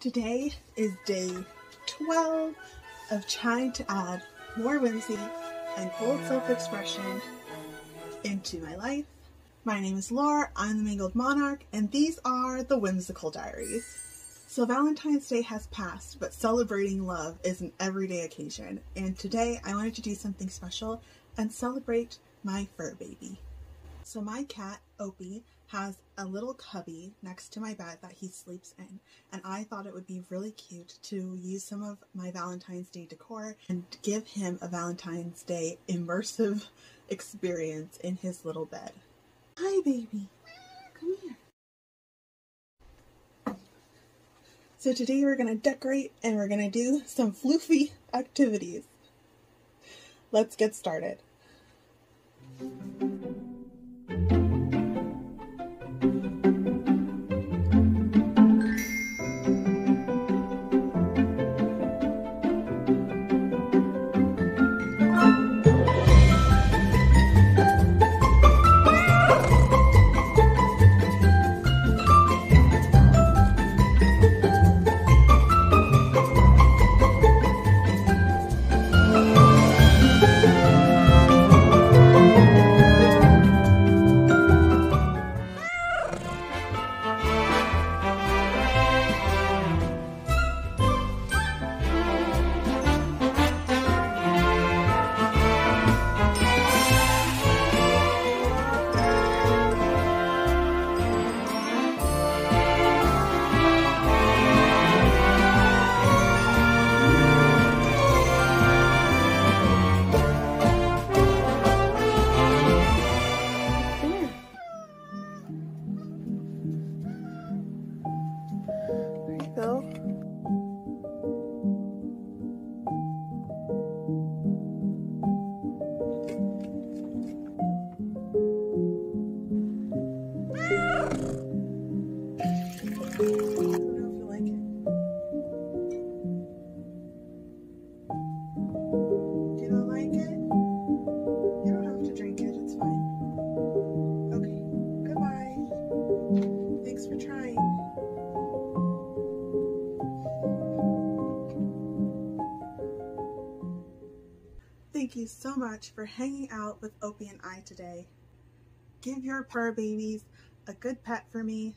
Today is day 12 of trying to add more whimsy and bold self-expression into my life. My name is Lore, I'm the Mangled Monarch, and these are the Whimsical Diaries. So Valentine's Day has passed, but celebrating love is an everyday occasion, and today I wanted to do something special and celebrate my fur baby. So my cat, Opie, has a little cubby next to my bed that he sleeps in, and I thought it would be really cute to use some of my Valentine's Day decor and give him a Valentine's Day immersive experience in his little bed. Hi, baby. Come here. So today we're going to decorate and we're going to do some floofy activities. Let's get started. Thank you so much for hanging out with Opie and I today. Give your fur babies a good pet for me,